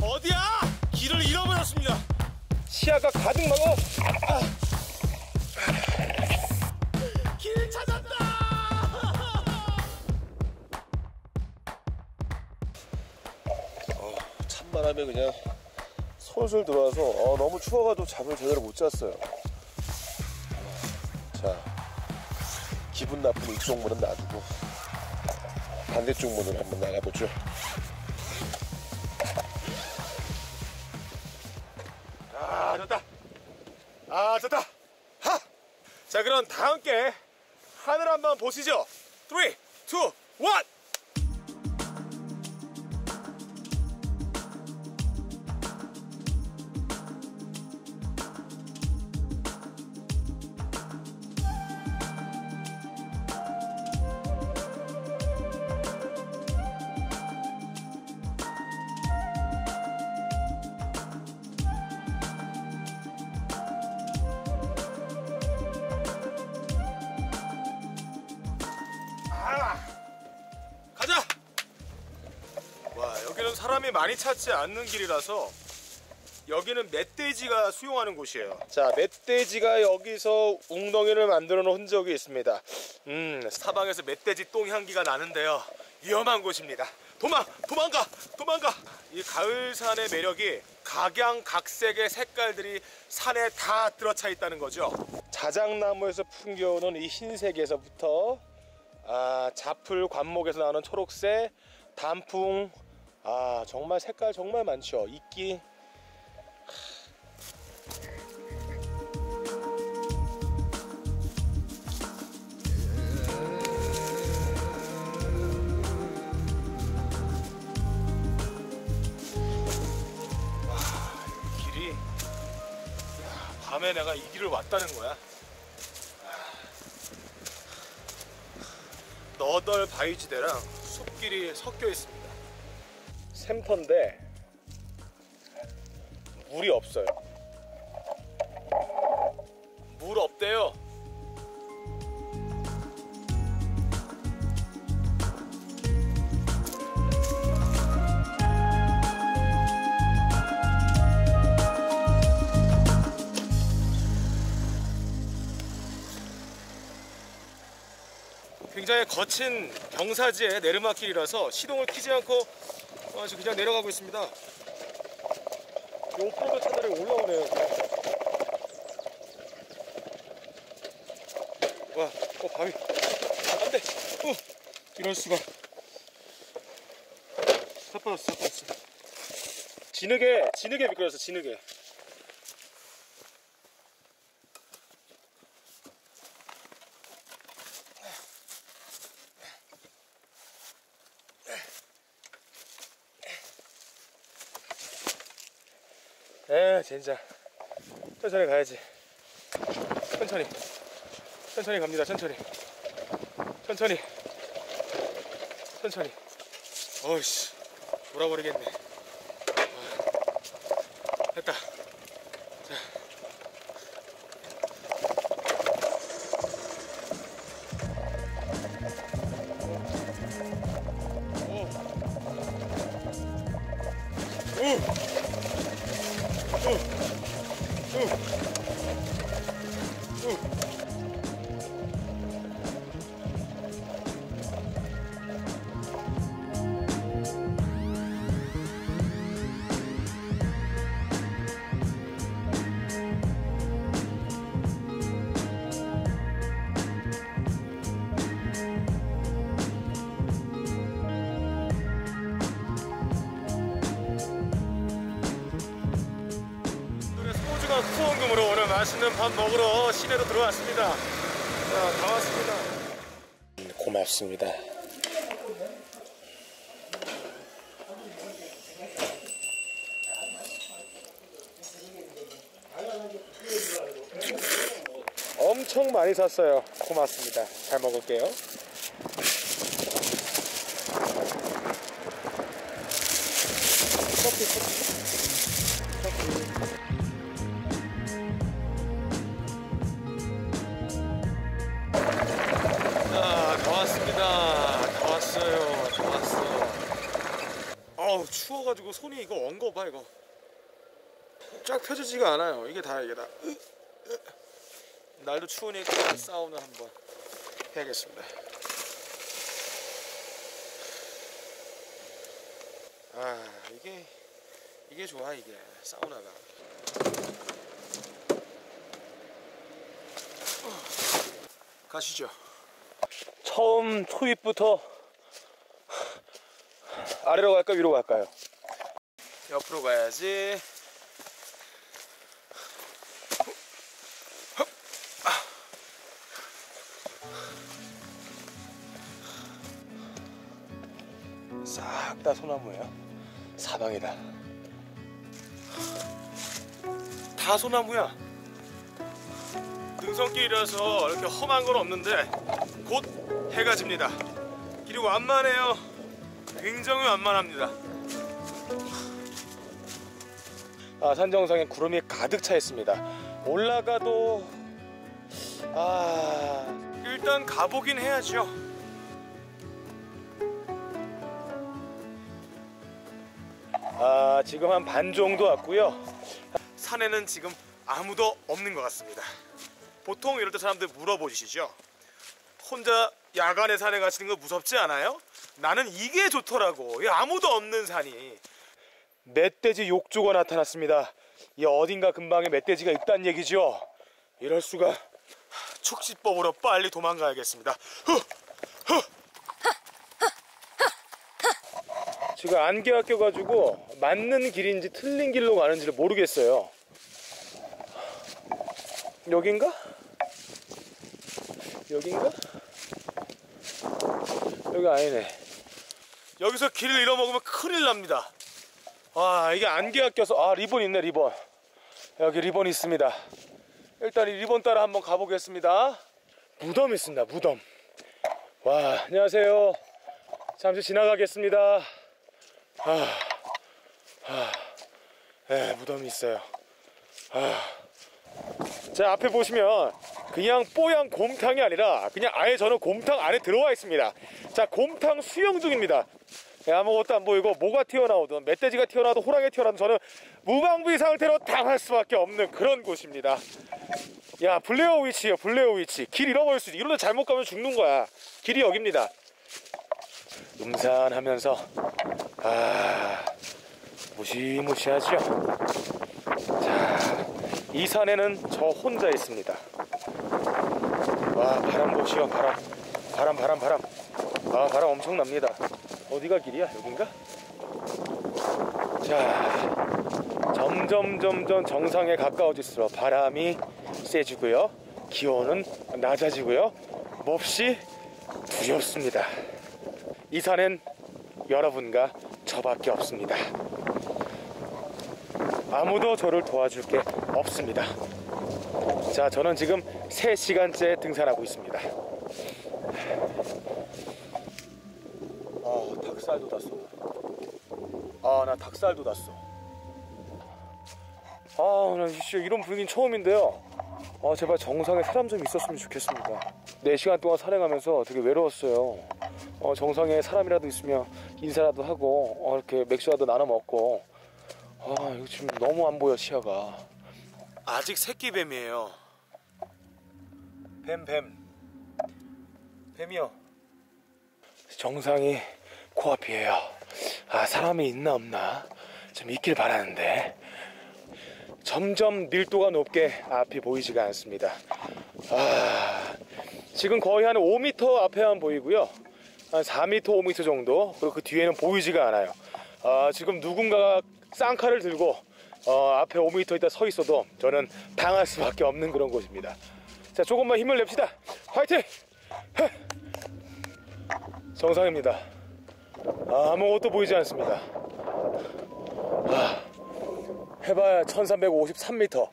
어디야? 길을 잃어버렸습니다. 시야가 가득 막어. 아. 길 찾았다. 어, 찬바람에 그냥 솔솔 들어와서 어, 너무 추워가지고 잠을 제대로 못 잤어요. 자, 기분 나쁜 이쪽 문은 놔두고 반대쪽 문을 한번 나가보죠. 자, 그럼 다 함께 하늘 한번 보시죠. 3, 2, 1! 사람이 많이 찾지 않는 길이라서 여기는 멧돼지가 수용하는 곳이에요. 자, 멧돼지가 여기서 웅덩이를 만들어 놓은 흔적이 있습니다. 음, 사방에서 멧돼지 똥 향기가 나는데요. 위험한 곳입니다. 도망! 도망가! 도망가! 이 가을산의 매력이 각양각색의 색깔들이 산에 다 들어차 있다는 거죠. 자작나무에서 풍겨오는 이 흰색에서부터 아, 자풀 관목에서 나오는 초록색, 단풍, 아 정말 색깔 정말 많죠. 이끼. 밤에 내가 이 길을 왔다는 거야. 너덜 바위지대랑 숲길이 섞여 있습니다. 샘터인데 물이 없어요. 물 없대요. 굉장히 거친 경사지의 내리막길이라서 시동을 키지 않고 어, 지금 그냥 내려가고 있습니다. 이 오프로드 차들이 올라오네요. 와, 어 바위. 안 돼. 어, 이럴 수가. 자빠졌어, 자빠졌어. 진흙에, 진흙에 미끄러졌어, 진흙에. 에 젠장. 천천히 가야지. 천천히. 천천히 갑니다 천천히. 천천히. 천천히. 어이씨 돌아버리겠네. 아, 됐다. 자. 맛있는 밥 먹으러 시내로 들어왔습니다. 자, 다 왔습니다. 고맙습니다. 엄청 많이 샀어요. 고맙습니다. 잘 먹을게요. 어우. 추워가지고 손이 이거 엉거 봐 이거. 쫙 펴지지가 않아요. 이게 다 이게 다. 날도 추우니까 사우나 한번 해야겠습니다. 아 이게 이게 좋아 이게 사우나가. 가시죠. 처음 초입부터 아래로 갈까 위로 갈까요? 옆으로 가야지. 싹 다 소나무예요. 사방이다. 다 소나무야. 등성길이라서 이렇게 험한 건 없는데 곧 해가 집니다. 길이 완만해요. 굉장히 완만합니다. 아, 산 정상에 구름이 가득 차 있습니다. 올라가도 아 일단 가보긴 해야죠. 아 지금 한 반 정도 왔고요. 산에는 지금 아무도 없는 것 같습니다. 보통 이럴 때 사람들 물어보시죠. 혼자 야간에 산에 가시는 거 무섭지 않아요? 나는 이게 좋더라고. 이 아무도 없는 산이. 멧돼지 욕조가 나타났습니다. 이 어딘가 근방에 멧돼지가 있다는 얘기죠. 이럴 수가. 축지법으로 빨리 도망가야겠습니다. 후! 후! 지금 안개가 껴가지고 맞는 길인지 틀린 길로 가는지를 모르겠어요. 여긴가? 여긴가? 여기 아니네. 여기서 길을 잃어먹으면 큰일 납니다. 아 이게 안개가 껴서 아 리본 있네 리본. 여기 리본 있습니다. 일단 이 리본 따라 한번 가보겠습니다. 무덤 있습니다 무덤. 와 안녕하세요. 잠시 지나가겠습니다. 아, 아, 네, 무덤이 있어요. 아, 자 앞에 보시면 그냥 뽀얀 곰탕이 아니라 그냥 아예 저는 곰탕 안에 들어와 있습니다. 자 곰탕 수영 중입니다. 예, 아무것도 안 보이고 뭐가 튀어나오든 멧돼지가 튀어나와도 호랑이 튀어나와도 저는 무방비 상태로 당할 수밖에 없는 그런 곳입니다. 야 블레어 위치요 블레어 위치 길 잃어버릴 수 있어 이러다 잘못 가면 죽는 거야 길이 여기입니다 음산하면서 아 무시무시하죠 자 이 산에는 저 혼자 있습니다. 와 바람 보시오 바람. 바람 바람 바람. 아 바람 엄청납니다. 어디가 길이야 여긴가? 자 점점 점점 정상에 가까워질수록 바람이 세지고요. 기온은 낮아지고요. 몹시 두렵습니다. 이 산엔 여러분과 저밖에 없습니다 아무도 저를 도와줄 게 없습니다. 자 저는 지금 3시간째 등산하고 있습니다. 아 닭살도 났어. 아 나 닭살도 났어. 아나 이런 분위기는 처음인데요. 아 제발 정상에 사람 좀 있었으면 좋겠습니다. 4시간 동안 산행하면서 되게 외로웠어요. 어, 정상에 사람이라도 있으면 인사라도 하고 어, 이렇게 맥주라도 나눠 먹고 아 이거 지금 너무 안 보여 시야가. 아직 새끼 뱀이에요. 뱀 뱀. 뱀이요. 정상이 코앞이에요. 아 사람이 있나 없나? 좀 있길 바라는데. 점점 밀도가 높게 앞이 보이지가 않습니다. 아 지금 거의 한 5m 앞에만 보이고요. 한 4m, 5m 정도. 그리고 그 뒤에는 보이지가 않아요. 아, 지금 누군가가 쌍칼을 들고 어, 앞에 5m 있다 서 있어도 저는 당할 수밖에 없는 그런 곳입니다. 자 조금만 힘을 냅시다. 화이팅! 헤. 정상입니다. 아, 아무것도 보이지 않습니다. 아, 해봐야 1353m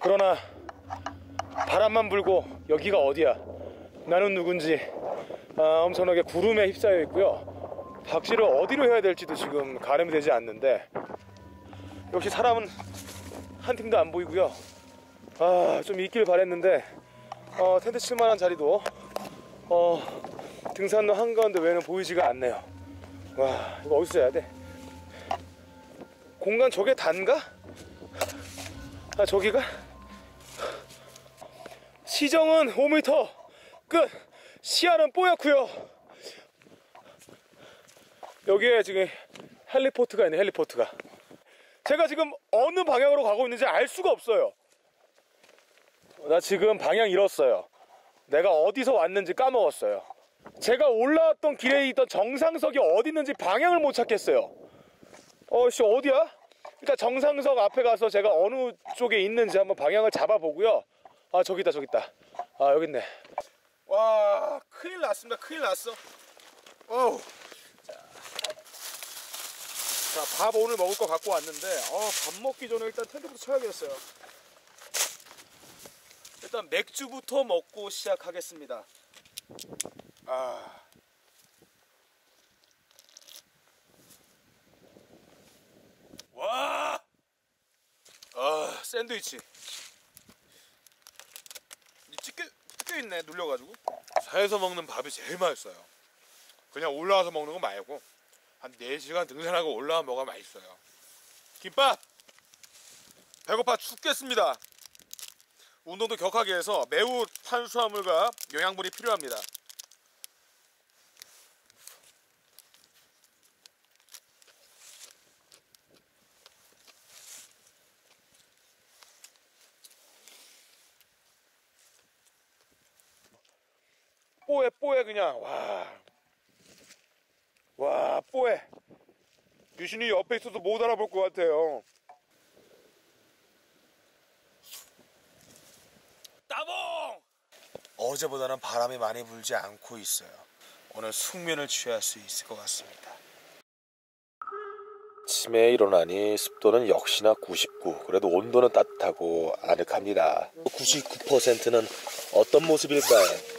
그러나 바람만 불고 여기가 어디야? 나는 누군지 아, 엄청나게 구름에 휩싸여 있고요. 박씨를 어디로 해야 될지도 지금 가늠이 되지 않는데 역시 사람은 한 팀도 안 보이고요 아, 좀 있길 바랬는데 어, 텐트 칠 만한 자리도 어, 등산로 한가운데 외에는 보이지가 않네요 와 이거 어디서 해야 돼? 공간 저게 단가? 아 저기가? 시정은 5m 끝 시야는 뽀얗고요 여기에 지금 헬리포트가 있네 헬리포트가 제가 지금 어느 방향으로 가고 있는지 알 수가 없어요. 나 지금 방향 잃었어요. 내가 어디서 왔는지 까먹었어요. 제가 올라왔던 길에 있던 정상석이 어디 있는지 방향을 못 찾겠어요. 어씨 어디야? 일단 정상석 앞에 가서 제가 어느 쪽에 있는지 한번 방향을 잡아보고요. 아 저기 있다 저기 있다. 아 여기 있네. 와 큰일 났습니다. 큰일 났어. 어우 자, 밥 오늘 먹을 거 갖고 왔는데 어, 밥 먹기 전에 일단 텐트부터 쳐야겠어요 일단 맥주부터 먹고 시작하겠습니다 아 와! 아, 샌드위치. 이 찢겨, 찢겨 있네, 눌려가지고. 산에서 먹는 밥이 제일 맛있어요. 그냥 올라와서 먹는 거 말고 한 4시간 등산하고 올라와 먹어야 맛있어요. 김밥! 배고파 죽겠습니다. 운동도 격하게 해서 매우 탄수화물과 영양분이 필요합니다. 뽀해 뽀해 그냥 와. 와 뽀해. 유신이 옆에 있어도 못 알아볼 것 같아요. 따봉! 어제보다는 바람이 많이 불지 않고 있어요. 오늘 숙면을 취할 수 있을 것 같습니다. 아침에 일어나니 습도는 역시나 99. 그래도 온도는 따뜻하고 아늑합니다. 99%는 어떤 모습일까요?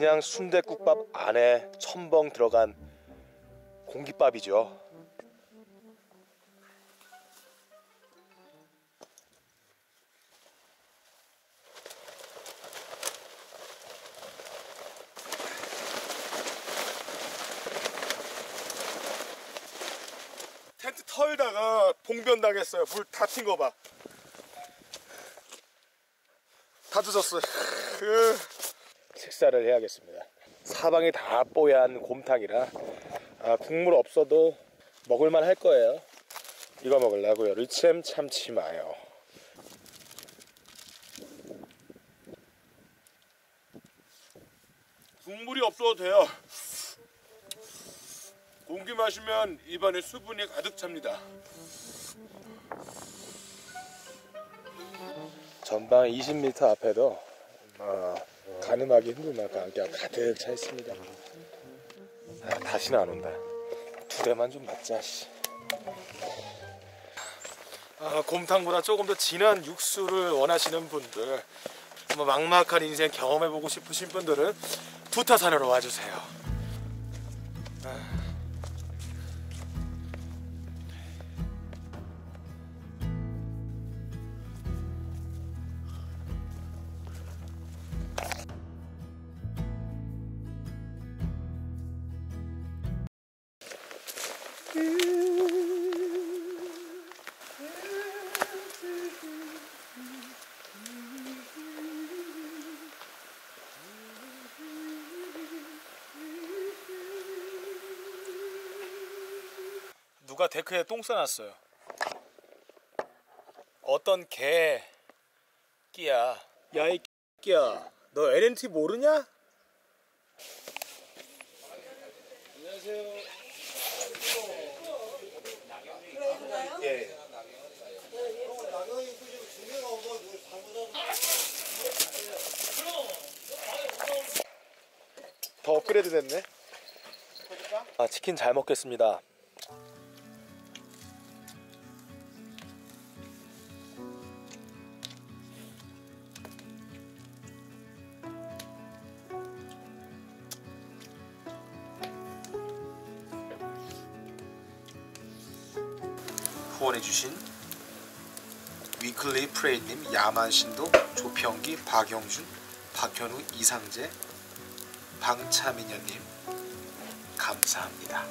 그냥 순대국밥 안에 첨벙 들어간 공깃밥이죠. 텐트 털다가 봉변 당했어요. 물 다 튄 거 봐. 다 늦었어요. 그 식사를 해야겠습니다. 사방이 다 뽀얀 곰탕이라 아, 국물 없어도 먹을만 할 거예요. 이거 먹으려고요. 르챔 참치 마요. 국물이 없어도 돼요. 공기 마시면 입안에 수분이 가득 찹니다. 전방 20m 앞에도 어, 가늠하기 힘들 만큼 안개가 가득 차 있습니다. 아, 다시는 안 온다. 두 대만 좀 맞자. 씨. 아, 곰탕보다 조금 더 진한 육수를 원하시는 분들, 뭐 막막한 인생 경험해보고 싶으신 분들은 부타산으로 와주세요. 누가 데크에 똥 싸놨어요. 어떤 개 끼야. 야이 끼야. 너 LNT 모르냐? 안녕하세요. 예. 더 업그레이드 됐네. 아 치킨 잘 먹겠습니다. 후원해주신 위클리 프레이님, 야만신도, 조평기, 박영준, 박현우, 이상재, 방차미녀님 감사합니다.